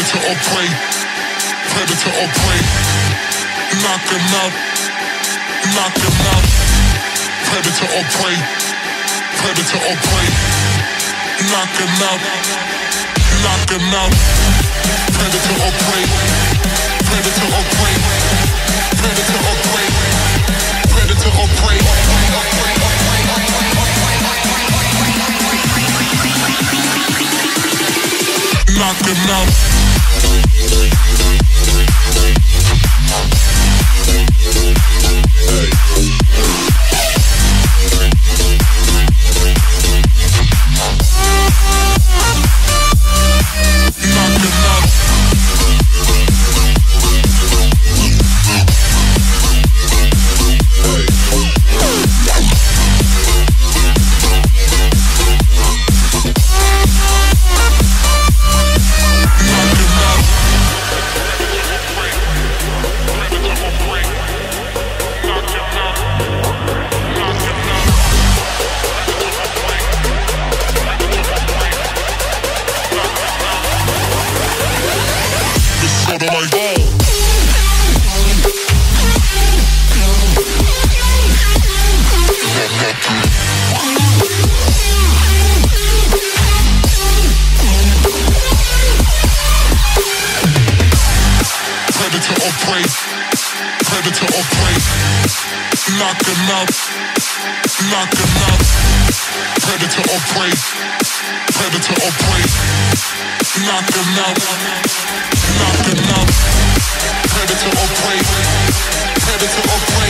or prey, predator or prey. Knock him out, knock him out. Predator or prey, predator or prey. Knock him out, knock him out. Predator or prey, predator or prey, predator or prey, predator or prey. Knock him out. Or prey, predator or prey. Knock him out, knock him out. Predator or prey, predator or prey. Knock him out, knock him out. Predator or prey, predator or prey.